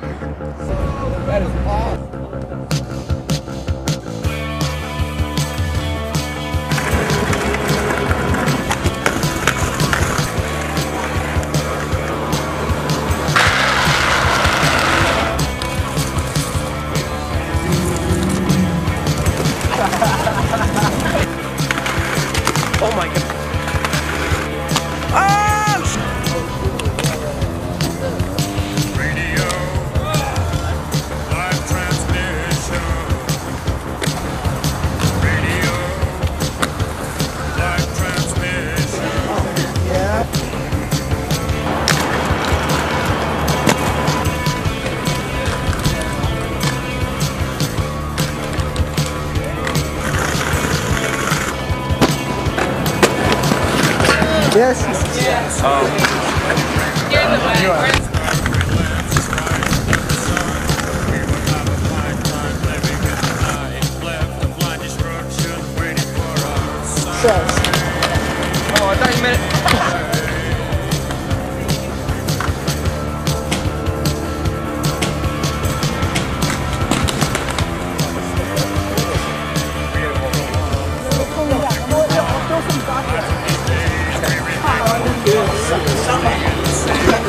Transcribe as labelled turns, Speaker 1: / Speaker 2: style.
Speaker 1: That is awesome.
Speaker 2: Oh my god.
Speaker 3: Left and blind destruction waiting.
Speaker 2: Oh, I thought you meant hands.